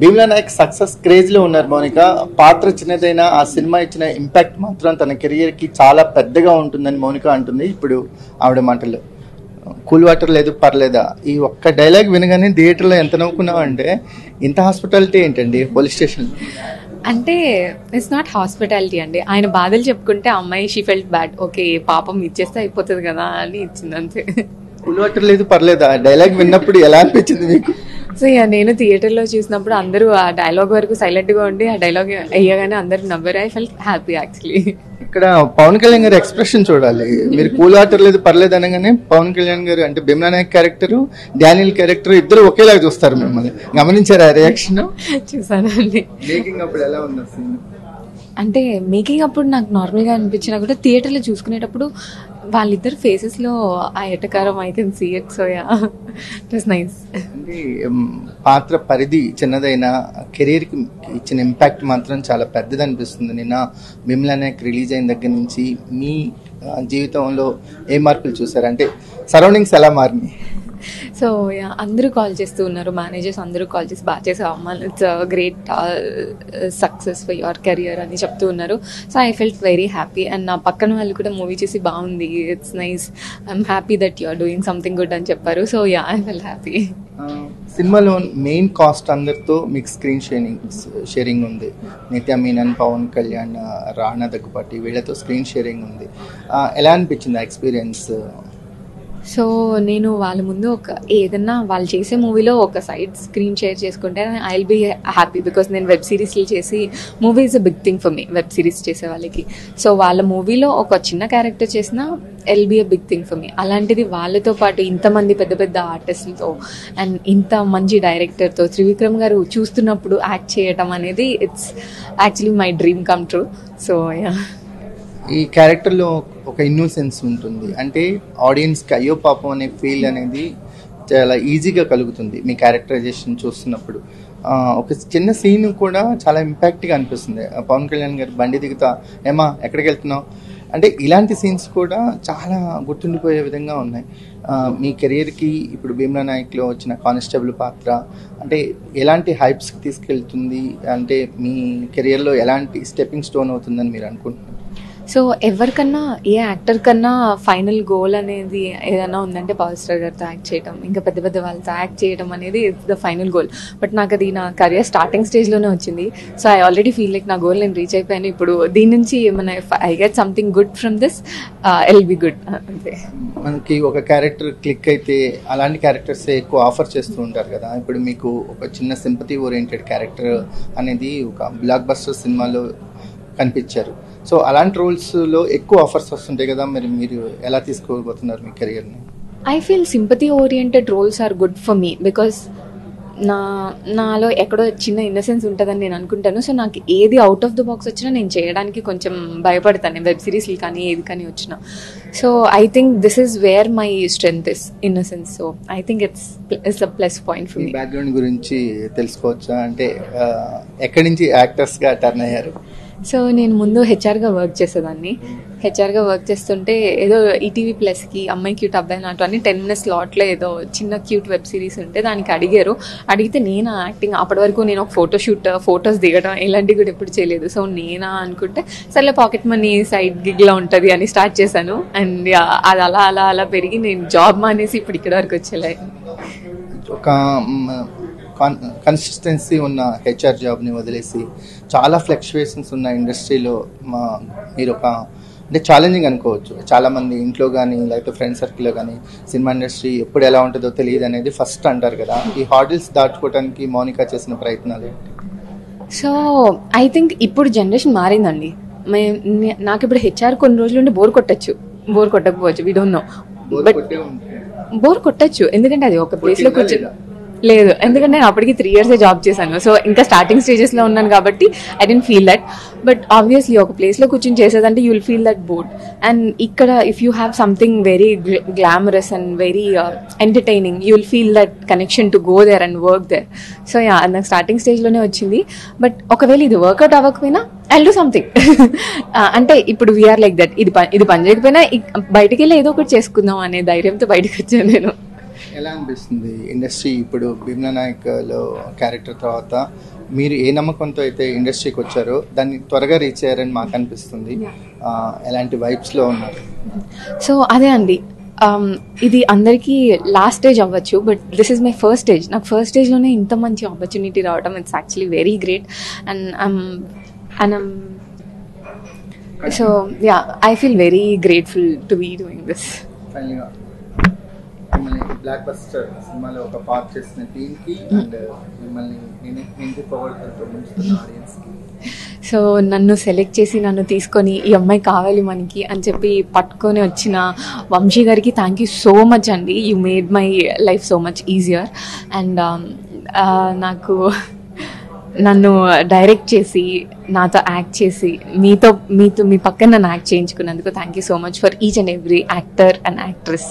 Bheemla Naik success క్రేజ్లో ఉన్నారు మౌనిక. పాత్ర చిన్నదైనా ఆ సినిమా ఇచ్చిన ఇంపాక్ట్ మాత్రం తన కెరియర్కి చాలా పెద్దగా ఉంటుందని మౌనిక అంటుంది. ఇప్పుడు ఆవిడ మాటలు కూల్ వాటర్ లేదు పర్లేదా? ఈ ఒక్క డైలాగ్ వినగానే థియేటర్లో ఎంత నవ్వుకున్నావు అంటే ఇంత హాస్పిటాలిటీ ఏంటండి? Police station. అంటే ఇట్స్ నాట్ హాస్పిటాలిటీ అండి. ఆయన బాధలు చెప్పుకుంటే అమ్మాయి షీ ఫెల్ట్ బ్యాడ్ ఓకే పాపం ఇచ్చేస్తే అయిపోతుంది కదా అని ఇచ్చింది అంతే. కూల్ వాటర్ లేదు పర్లేదా? డైలాగ్ విన్నప్పుడు ఎలా అనిపించింది మీకు? సో ఇక నేను థియేటర్లో చూసినప్పుడు అందరూ ఆ డైలాగ్ వరకు సైలెంట్గా ఉండి ఆ డైలాగ్ అయ్యగానే అందరూ నవ్వారు. ఐ ఫెల్ట్ హ్యాపీ యాక్చువల్లీ ఇక్కడ పవన్ కళ్యాణ్ గారి ఎక్స్ప్రెషన్ చూడాలి. మీరు కూల్ వాటర్ లేదు పర్లేదు అనగానే పవన్ కళ్యాణ్ గారు అంటే Bheemla Nayak character Daniel character ఇద్దరు ఒకేలాగా చూస్తారు మిమ్మల్ని. గమనించారా రియాక్షన్ చూసానండి. మేకింగ్ అప్పుడు ఎలా ఉంది అంటే మేకింగ్ అప్పుడు నాకు నార్మల్గా అనిపించినా కూడా థియేటర్లో చూసుకునేటప్పుడు వాళ్ళిద్దరు ఫేసెస్లో ఆ ఎటకారం I can see it so yeah it's nice పాత్ర పరిధి చిన్నదైన కెరీర్కి ఇచ్చిన ఇంపాక్ట్ మాత్రం చాలా పెద్దది అనిపిస్తుంది నిన్న భీమ్లా నాయక్ రిలీజ్ అయిన దగ్గర నుంచి మీ జీవితంలో ఏ మార్పులు చూసారు? అంటే సరౌండింగ్స్ ఎలా మారినాయి? సో యా అందరూ కాల్ చేస్తూ ఉన్నారు. మేనేజర్స్ అందరూ కాల్ చేసి బాగా చేసావు అమ్మ it's great success for your career అని చెప్తూ ఉన్నారు. So I felt very happy and నా పక్కన వాళ్ళు కూడా మూవీ చేసి బాగుంది it's nice I'm happy that you are doing something good అని చెప్పారు. So yeah I fell happy సినిమాలో మెయిన్ కాస్ట్ అందరితో మీకు స్క్రీన్ షేరింగ్ షేరింగ్ ఉంది. నిత్య మీనన్ పవన్ కళ్యాణ్ రాణా దగ్గుపాటి వీళ్ళతో స్క్రీన్ షేరింగ్ ఉంది. ఎలా అనిపించింది ఆ ఎక్స్పీరియన్స్ సో నేను వాళ్ళ ముందు ఒక ఏదన్నా వాళ్ళు చేసే మూవీలో ఒక సైడ్ స్క్రీన్ షేర్ చేసుకుంటే I will be happy because నేను వెబ్ సిరీస్లు చేసి movie is a big thing for me web series చేసే వాళ్ళకి. సో వాళ్ళ మూవీలో ఒక చిన్న క్యారెక్టర్ చేసిన will be a big thing for me అలాంటిది వాళ్ళతో పాటు ఇంతమంది పెద్ద పెద్ద ఆర్టిస్టులతో అండ్ ఇంత మంచి డైరెక్టర్తో త్రివిక్రమ్ గారు చూస్తున్నప్పుడు యాక్ట్ చేయటం అనేది it's actually my dream come true so yeah ఈ క్యారెక్టర్లో ఒక ఇన్నోసెన్స్ ఉంటుంది. అంటే ఆడియన్స్కి అయ్యో పాపం అనే ఫీల్ అనేది చాలా ఈజీగా కలుగుతుంది మీ క్యారెక్టరైజేషన్ చూస్తున్నప్పుడు. ఒక చిన్న సీన్ కూడా చాలా ఇంపాక్ట్గా అనిపిస్తుంది. పవన్ కళ్యాణ్ గారు బండి దిగుతా ఏమా ఎక్కడికి వెళ్తున్నావు? అంటే ఇలాంటి సీన్స్ కూడా చాలా గుర్తుండిపోయే విధంగా ఉన్నాయి. మీ కెరీర్కి ఇప్పుడు భీమ్లా నాయక్లో వచ్చిన కానిస్టేబుల్ పాత్ర అంటే ఎలాంటి హైప్స్కి తీసుకెళ్తుంది? అంటే మీ కెరియర్లో ఎలాంటి స్టెప్పింగ్ స్టోన్ అవుతుందని మీరు అనుకుంటున్నారు? సో ఎవరికన్నా ఏ యాక్టర్ కన్నా ఫైనల్ గోల్ అనేది ఏదైనా ఉందంటే పవర్ స్టార్ గారితో యాక్ట్ చేయడం ఇంకా పెద్ద పెద్ద వాళ్ళతో యాక్ట్ చేయడం అనేది it's the final goal but నాకు అది నా కెరియర్ స్టార్టింగ్ స్టేజ్లోనే వచ్చింది. So I already feel like నా గోల్ నేను రీచ్ అయిపోయాను. ఇప్పుడు దీని నుంచి ఏమైనా I get something good from this will be good అంతే. మనకి ఒక క్యారెక్టర్ క్లిక్ అయితే అలాంటి క్యారెక్టర్స్ ఎక్కువ ఆఫర్ చేస్తూ ఉంటారు కదా. ఇప్పుడు మీకు ఒక చిన్న సింపతి ఓరియంటెడ్ క్యారెక్టర్ అనేది ఒక బ్లాక్ బస్టర్ సినిమాలో కనిపించారు. సో అలాంటి రోల్స్లో ఎక్కువ ఆఫర్స్ వస్తుంటాయి కదా మరి మీరు ఎలా తీసుకోబోతున్నారు మీ కెరియర్ని? I feel sympathy oriented roles are good for me because నా నాలో ఎక్కడో చిన్న ఇన్నసెన్స్ ఉంటుందని నేను అనుకుంటాను. సో నాకు ఏది అవుట్ ఆఫ్ ద బాక్స్ వచ్చినా నేను చేయడానికి కొంచెం భయపడతాను. వెబ్ సిరీస్లు కానీ ఏది కానీ వచ్చినా. So I think this is where my strength is innocence so I think it's it's a plus point for me background గురించి తెలుసుకోవచ్చా? అంటే ఎక్కడి నుంచి యాక్టర్స్గా టర్న్ అయ్యారు? సో నేను ముందు హెచ్ఆర్గా వర్క్ చేసేదాన్ని. హెచ్ఆర్గా వర్క్ చేస్తుంటే ఏదో ఈటీవీ ప్లస్కి అమ్మాయి క్యూట్ అబ్బాయి నాటు అని టెన్ మినిట్స్ స్లాట్లో ఏదో చిన్న క్యూట్ వెబ్ సిరీస్ ఉంటే దానికి అడిగారు. అడిగితే నేను యాక్టింగ్ అప్పటి వరకు నేను ఒక ఫోటో షూట్ ఫొటోస్ దిగడం ఇలాంటివి కూడా ఎప్పుడు చేయలేదు. సో నేనా అనుకుంటే సర్లే పాకెట్ మనీ సైడ్ గిగ్లా ఉంటుంది అని స్టార్ట్ చేశాను. అండ్ అది అలా అలా అలా పెరిగి నేను జాబ్ మానేసి ఇప్పుడు ఇక్కడ వరకు వచ్చేలా ఒక కన్సిస్టెన్సీ ఉన్న హెచ్ఆర్ జాబ్ని వదిలేసి చాలా ఫ్లక్చువేషన్స్ ఉన్న ఇండస్ట్రీలో మా మీరు ఒక అంటే ఛాలెంజింగ్ అనుకోవచ్చు. చాలా మంది ఇంట్లో కానీ లేకపోతే ఫ్రెండ్ సర్కిల్లో కానీ సినిమా ఇండస్ట్రీ ఎప్పుడు ఎలా ఉంటుందో తెలియదు అనేది ఫస్ట్ అంటారు కదా. ఈ హార్డిల్స్ దాటుకోవడానికి మౌనిక చేసిన ప్రయత్నాలు? సో ఐ థింక్ ఇప్పుడు జనరేషన్ మారిందండి. మే- నాకు ఇప్పుడు హెచ్ఆర్ కొన్ని రోజులు ఉండి బోర్ కొట్టచ్చు. Bore కొట్టకపోవచ్చు we don't know bore but. Bore కొట్టచ్చు. ఎందుకంటే అది ఒక ప్లేస్లో కొట్టిందా కూర్చొని లేదు. ఎందుకంటే నేను అప్పటికి త్రీ ఇయర్స్ జాబ్ చేశాను. సో ఇంకా స్టార్టింగ్ స్టేజెస్లో ఉన్నాను కాబట్టి I didn't feel that but obviously ఒక ప్లేస్లో కూర్చొని చేసేదంటే you will feel that bored and ఇక్కడ if you have something very glamorous and very entertaining you will feel that connection to go there and work there so yeah అది నాకు starting స్టేజ్లోనే వచ్చింది. But ఒకవేళ ఇది వర్కౌట్ అవ్వకపోయినా I do something అంటే ఇప్పుడు వీఆర్ లైక్ దట్ ఇది పని ఇది పని చేయకపోయినా ఇక్- బయటికి వెళ్ళి ఏదో ఒకటి చేసుకుందాం అనే ధైర్యంతో బయటకు వచ్చాను నేను. ఎలా అనిపిస్తుంది ఇండస్ట్రీ ఇప్పుడు భీమ్లా నాయక్లో క్యారెక్టర్ తర్వాత? మీరు ఏ నమ్మకంతో అయితే ఇండస్ట్రీకి వచ్చారో దాన్ని త్వరగా రీచ్ అయ్యారని మాకు అనిపిస్తుంది. ఎలాంటి వైబ్స్లో ఉన్నారు? సో అదే అండి. Um, ఇది అందరికీ లాస్ట్ స్టేజ్ అవ్వచ్చు but this is my first stage నాకు ఫస్ట్ స్టేజ్లోనే ఇంత మంచి ఆపర్చునిటీ రావడం it's actually very great and and so yeah I feel very grateful to be doing this మిమ్మల్ని బ్లాక్ బస్టర్ సినిమాలో ఒక పార్ట్ చేసిన టీంకి అండ్ uh, మిమ్మల్ని నేను ఆడియన్స్కి సో నన్ను సెలెక్ట్ చేసి నన్ను తీసుకొని ఈ అమ్మాయి కావాలి మనకి అని చెప్పి పట్టుకొని వచ్చిన Vamshi garu thank you so much అండి. You made my life so much easier and నాకు నన్ను డైరెక్ట్ చేసి నాతో యాక్ట్ చేసి మీతో మీతో మీ పక్కన నన్ను act చేయించుకున్నందుకు thank you so much for each and every actor and actress